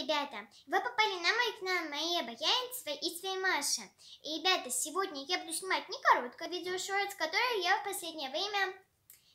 ребята! Вы попали на мой канал Мои Обаянцева и своей Маша. И, ребята, сегодня я буду снимать не короткое видео шортс, которое я в последнее время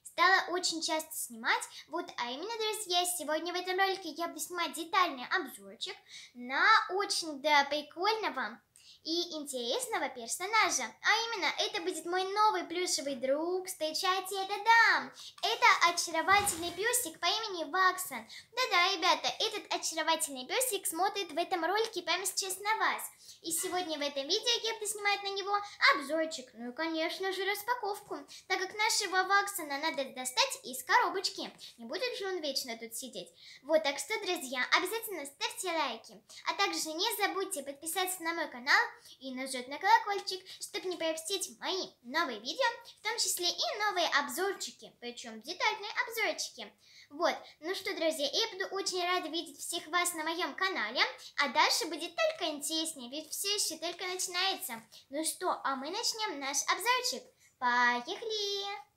стала очень часто снимать. Вот, а именно, друзья, сегодня в этом ролике я буду снимать детальный обзорчик на очень да, прикольного и интересного персонажа. А именно, это будет мой новый плюшевый друг. Встречайте, это да! Это очаровательный песик по имени Ваксон. Да-да, ребята, этот очаровательный песик смотрит в этом ролике прямо сейчас на вас. И сегодня в этом видео я буду снимать на него обзорчик. Ну и, конечно же, распаковку. Так как нашего Ваксона надо достать из коробочки. Не будет же он вечно тут сидеть. Вот, так что, друзья, обязательно ставьте лайки. А также не забудьте подписаться на мой канал и нажать на колокольчик, чтобы не пропустить мои новые видео, в том числе и новые обзорчики, причем детальные обзорчики. Вот, ну что, друзья, я буду очень рада видеть всех вас на моем канале, а дальше будет только интереснее, ведь все еще только начинается. Ну что, а мы начнем наш обзорчик. Поехали!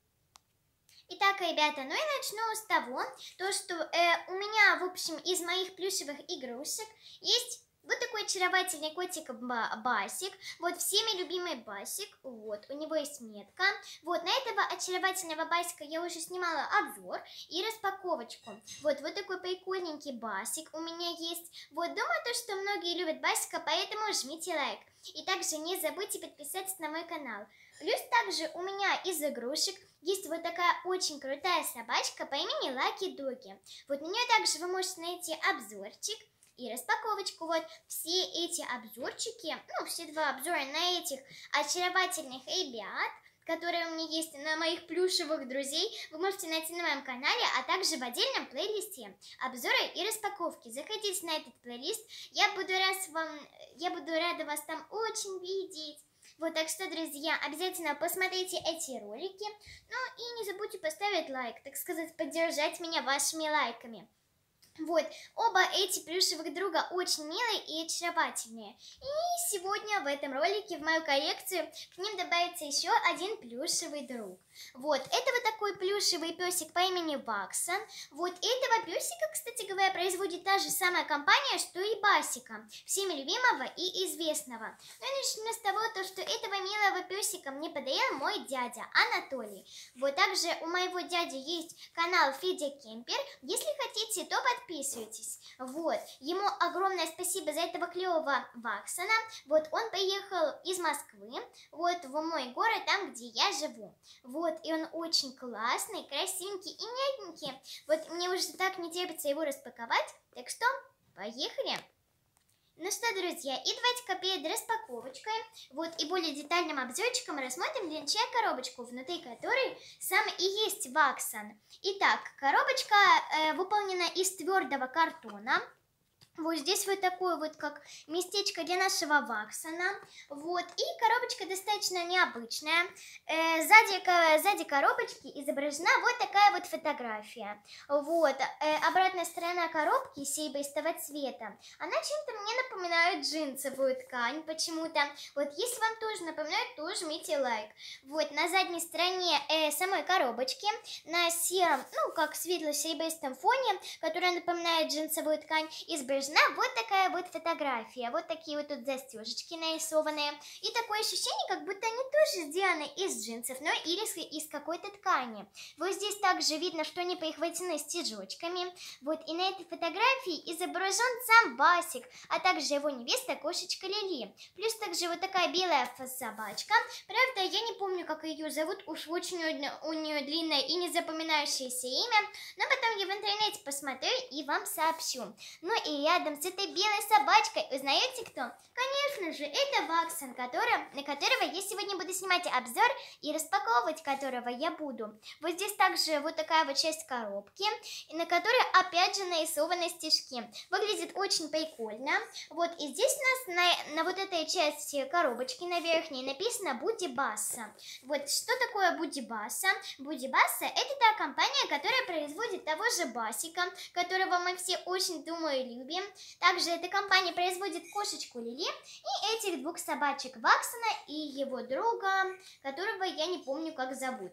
Итак, ребята, ну и начну с того, то, что э, у меня, в общем, из моих плюшевых игрушек есть вот такой очаровательный котик Басик. Вот всеми любимый Басик. Вот, у него есть метка. Вот, на этого очаровательного Басика я уже снимала обзор и распаковочку. Вот, вот такой прикольненький Басик у меня есть. Вот, думаю, то, что многие любят Басика, поэтому жмите лайк. И также не забудьте подписаться на мой канал. Плюс также у меня из игрушек есть вот такая очень крутая собачка по имени Лаки Доги. Вот на нее также вы можете найти обзорчик и распаковочку. Вот все эти обзорчики, ну, все два обзора на этих очаровательных ребят, которые у меня есть на моих плюшевых друзей, вы можете найти на моем канале, а также в отдельном плейлисте обзоры и распаковки. Заходите на этот плейлист, я буду, раз вам, я буду рада вас там очень видеть. Вот, так что, друзья, обязательно посмотрите эти ролики. Ну и не забудьте поставить лайк, так сказать, поддержать меня вашими лайками. Вот, оба эти плюшевых друга очень милые и очаровательные. И сегодня в этом ролике в мою коллекцию к ним добавится еще один плюшевый друг. Вот, это вот такой плюшевый песик по имени Ваксон. Вот этого песика, кстати говоря, производит та же самая компания, что и Басика, всеми любимого и известного. Ну и начнем с того, то, что этого милого песика мне подарил мой дядя Анатолий. Вот также у моего дяди есть канал Федя Кемпер. Если хотите, то подписывайтесь. Вот, ему огромное спасибо за этого клевого Ваксона. Вот он приехал из Москвы, вот в мой город, там, где я живу. Вот, и он очень классный, красивенький и мягенький. Вот мне уже так не терпится его распаковать. Так что, поехали! Ну что, друзья, и давайте-ка перед распаковочкой, вот, и более детальным обзорчиком рассмотрим для начала коробочку, внутри которой сам и есть ваксон. Итак, коробочка э, выполнена из твердого картона, вот здесь вот такое вот как местечко для нашего ваксона. Вот. И коробочка достаточно необычная. Э, сзади, сзади коробочки изображена вот такая вот фотография. Вот. Э, обратная сторона коробки сейбристого цвета. Она чем-то мне напоминает джинсовую ткань почему-то. Вот если вам тоже напоминает, то жмите лайк. Вот. На задней стороне э, самой коробочки на сером, ну как светло-серебристом фоне, которая напоминает джинсовую ткань, изображена нужна вот такая вот фотография. Вот такие вот тут застежечки нарисованные. И такое ощущение, как будто они тоже сделаны из джинсов, но или из какой-то ткани. Вот здесь также видно, что они прихвачены стежочками. Вот и на этой фотографии изображен сам Басик, а также его невеста кошечка Лили. Плюс также вот такая белая собачка. Правда, я не помню, как ее зовут, уж очень у нее длинное и незапоминающееся имя. Но потом я в интернете посмотрю и вам сообщу. Ну и я рядом с этой белой собачкой. Узнаете кто? Конечно же, это Ваксон, который, на которого я сегодня буду снимать обзор и распаковывать которого я буду. Вот здесь также вот такая вот часть коробки, на которой опять же нарисованы стежки. Выглядит очень прикольно. Вот и здесь у нас на, на вот этой части коробочки на верхней написано Буди Басса. Вот что такое Буди Басса? Буди Басса это та компания, которая производит того же Басика, которого мы все очень, думаю, любим. Также эта компания производит кошечку Лили и этих двух собачек Ваксона и его друга, которого я не помню, как зовут.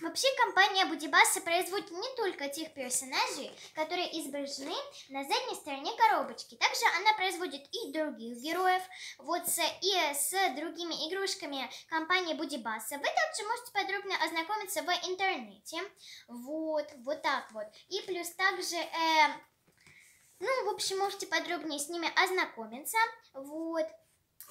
Вообще компания Будибаса производит не только тех персонажей, которые изображены на задней стороне коробочки. Также она производит и других героев. Вот с, и с другими игрушками компании Будибаса. Вы также можете подробно ознакомиться в интернете. Вот, вот так вот. И плюс также... Э, ну, в общем, можете подробнее с ними ознакомиться. Вот.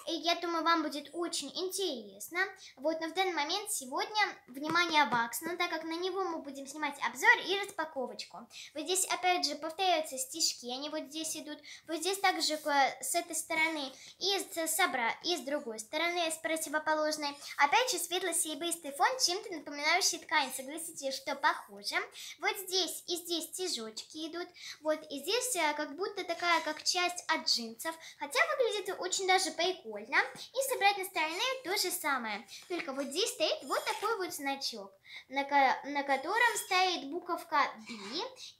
И я думаю, вам будет очень интересно. Вот, но в данный момент сегодня, внимание, Вакс, ну, так как на него мы будем снимать обзор и распаковочку. Вот здесь, опять же, повторяются стишки, они вот здесь идут. Вот здесь также с этой стороны и с, собра, и с другой стороны, с противоположной. Опять же, светло-серебристый фон, чем-то напоминающий ткань. Согласитесь, что похоже. Вот здесь и здесь стежочки идут. Вот, и здесь э, как будто такая, как часть от джинсов. Хотя выглядит очень даже прикольно прикольно. И с обратной стороны то же самое. Только вот здесь стоит вот такой вот значок, на, на котором стоит буковка B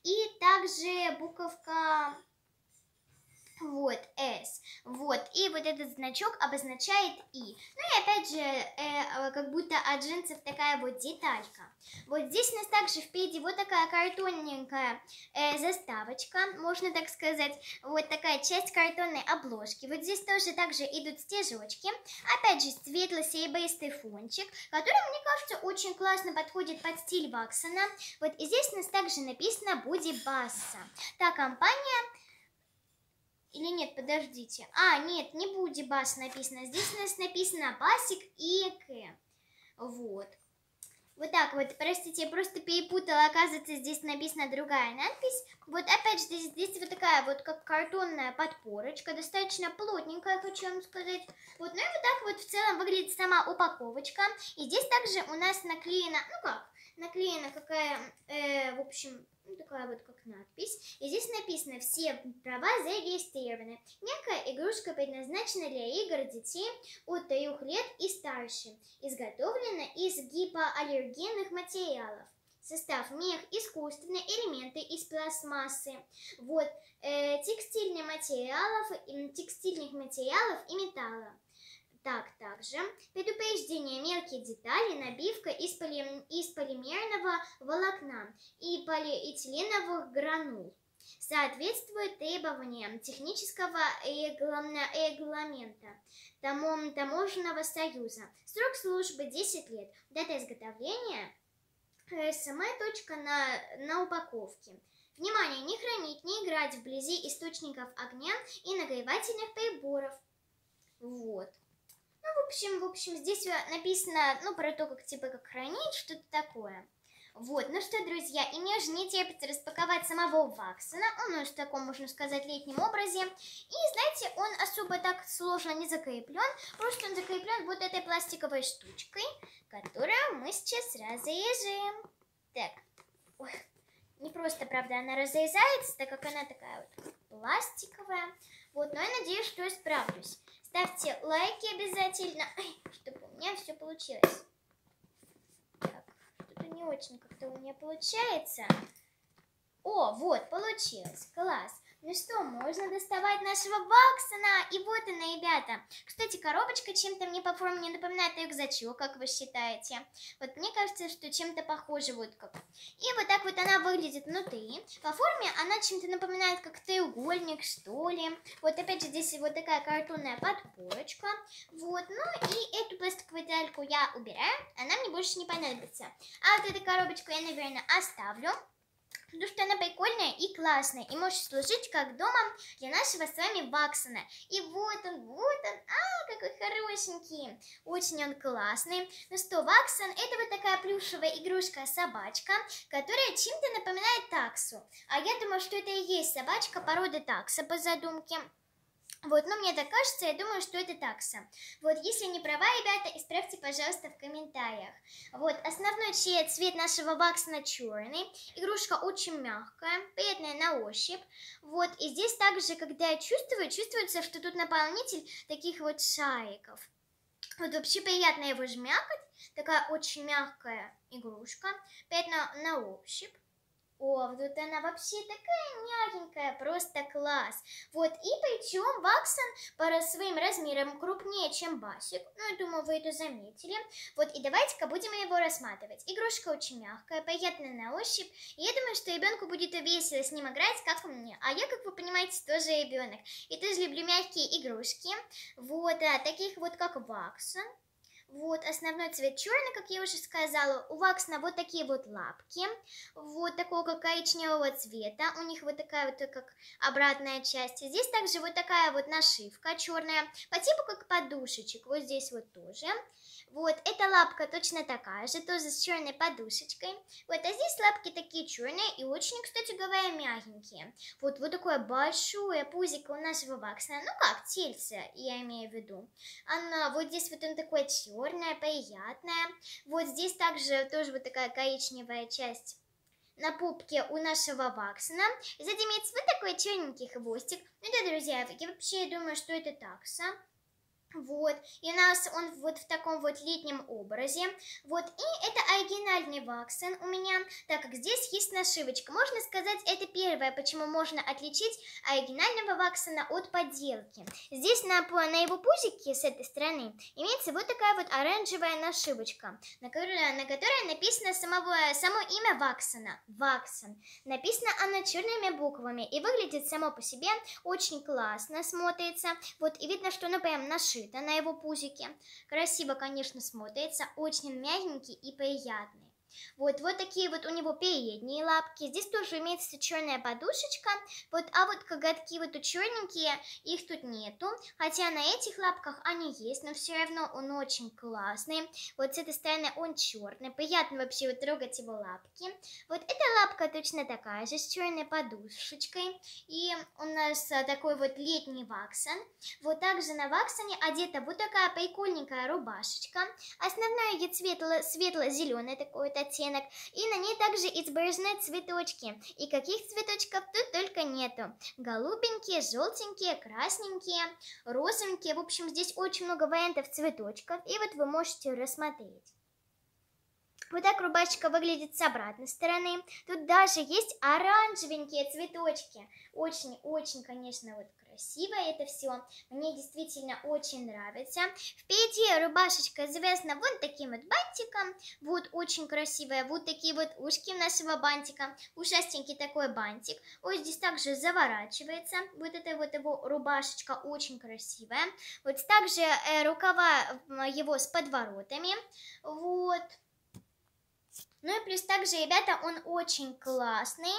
и также буковка вот, S. Вот, и вот этот значок обозначает И. Ну и опять же, э, как будто от джинсов такая вот деталька. Вот здесь у нас также впереди вот такая картонненькая э, заставочка, можно так сказать. Вот такая часть картонной обложки. Вот здесь тоже также идут стежочки. Опять же, светло-серебристый фончик, который, мне кажется, очень классно подходит под стиль Ваксона. Вот здесь у нас также написано Буди Басса. Та компания или нет, подождите. А, нет, не Буди Бас написано. Здесь у нас написано Басик и К. Вот. Вот так вот, простите, я просто перепутала, оказывается, здесь написана другая надпись. Вот опять же, здесь, здесь вот такая вот как картонная подпорочка, достаточно плотненькая, хочу вам сказать. Вот, ну и вот так вот в целом выглядит сама упаковочка. И здесь также у нас наклеена, ну как, наклеена какая, э, в общем, ну, такая вот как надпись. И здесь написано «Все права зарегистрированы». Некая игрушка предназначена для игр детей от 3 лет и старше. Изготовлена из гипоаллергенных материалов. Состав мех, искусственные элементы из пластмассы. Вот, э, текстильных материалов, текстильных материалов и металла. Так, также предупреждение мелкие детали, набивка из, поли... из полимерного волокна и полиэтиленовых гранул. Соответствует требованиям технического регламента таможенного союза. Срок службы 10 лет. Дата изготовления РСМ точка на, на упаковке. Внимание! Не хранить, не играть вблизи источников огня и нагревательных приборов. Вот. Ну, в общем, в общем, здесь написано, ну, про то, как, типа, как хранить, что-то такое. Вот, ну что, друзья, и мне уже не терпится распаковать самого Ваксона. Он уже в таком, можно сказать, летнем образе. И, знаете, он особо так сложно не закреплен. Просто он закреплен вот этой пластиковой штучкой, которую мы сейчас разрежем. Так, ой, не просто, правда, она разрезается, так как она такая вот пластиковая. Вот, но я надеюсь, что я справлюсь. Ставьте лайки обязательно, чтобы у меня все получилось. Так, что-то не очень как-то у меня получается. О, вот, получилось. Класс. Ну что, можно доставать нашего Ваксона. И вот она, ребята. Кстати, коробочка чем-то мне по форме не напоминает рюкзачок, как вы считаете. Вот мне кажется, что чем-то похоже вот как. И вот так вот она выглядит внутри. По форме она чем-то напоминает как треугольник, что ли. Вот опять же здесь вот такая картонная подпорочка. Вот, ну и эту пластиковую детальку я убираю. Она мне больше не понадобится. А вот эту коробочку я, наверное, оставлю потому что она прикольная и классная, и может служить как домом для нашего с вами Ваксона. И вот он, вот он, а, какой хорошенький, очень он классный. Ну что, Ваксон, это вот такая плюшевая игрушка-собачка, которая чем-то напоминает таксу. А я думаю, что это и есть собачка породы такса по задумке. Вот, но мне так кажется, я думаю, что это такса. Вот, если не права, ребята, исправьте, пожалуйста, в комментариях. Вот, основной цвет нашего Ваксона черный. Игрушка очень мягкая, приятная на ощупь. Вот, и здесь также, когда я чувствую, чувствуется, что тут наполнитель таких вот шариков. Вот вообще приятно его жмякать. Такая очень мягкая игрушка. Приятно на ощупь. О, вот она вообще такая мягенькая, просто класс. Вот, и причем Ваксон по своим размерам крупнее, чем Басик. Ну, я думаю, вы это заметили. Вот, и давайте-ка будем его рассматривать. Игрушка очень мягкая, приятная на ощупь. И я думаю, что ребенку будет весело с ним играть, как и мне. А я, как вы понимаете, тоже ребенок. И тоже люблю мягкие игрушки. Вот, а, таких вот, как Ваксон. Вот, основной цвет черный, как я уже сказала. У Ваксна вот такие вот лапки, вот такого коричневого цвета. У них вот такая вот как обратная часть. Здесь также вот такая вот нашивка черная, по типу как подушечек. Вот здесь вот тоже. Вот, эта лапка точно такая же, тоже с черной подушечкой. Вот, а здесь лапки такие черные и очень, кстати говоря, мягенькие. Вот, вот такое большое пузико у нашего Ваксна. Ну как, тельце, я имею в виду. Она, вот здесь вот он такой черный черная, приятная. Вот здесь также тоже вот такая коричневая часть на пупке у нашего Ваксона. Сзади имеется вот такой черненький хвостик. Ну да, друзья, я вообще думаю, что это такса. Вот, и у нас он вот в таком вот летнем образе. Вот, и это оригинальный ваксен у меня, так как здесь есть нашивочка. Можно сказать, это первое, почему можно отличить оригинального ваксена от подделки. Здесь на, на его пузике с этой стороны имеется вот такая вот оранжевая нашивочка, на которой, на которой написано самого, само имя ваксена. Ваксен. Написано оно черными буквами и выглядит само по себе очень классно, смотрится. Вот, и видно, что оно прям нашито нашито на его пузике. Красиво, конечно, смотрится, очень мягенький и приятный. Вот, вот такие вот у него передние лапки. Здесь тоже имеется черная подушечка. Вот, а вот коготки вот у черненькие, их тут нету. Хотя на этих лапках они есть, но все равно он очень классный. Вот с этой стороны он черный. Приятно вообще вот трогать его лапки. Вот эта лапка точно такая же, с черной подушечкой. И у нас а, такой вот летний ваксон. Вот также на ваксоне одета вот такая прикольненькая рубашечка. Основной ее светло-зеленый светло такой оттенок, и на ней также изображены цветочки. И каких цветочков тут только нету. Голубенькие, желтенькие, красненькие, розовенькие. В общем, здесь очень много вариантов цветочков, и вот вы можете рассмотреть. Вот так рубашечка выглядит с обратной стороны. Тут даже есть оранжевенькие цветочки. Очень-очень, конечно, вот красиво это все. Мне действительно очень нравится. Впереди рубашечка завязана вот таким вот бантиком. Вот очень красивая. Вот такие вот ушки нашего бантика. Ушастенький такой бантик. Вот здесь также заворачивается. Вот эта вот его рубашечка очень красивая. Вот также э, рукава его с подворотами. Вот. Ну и плюс также, ребята, он очень классный.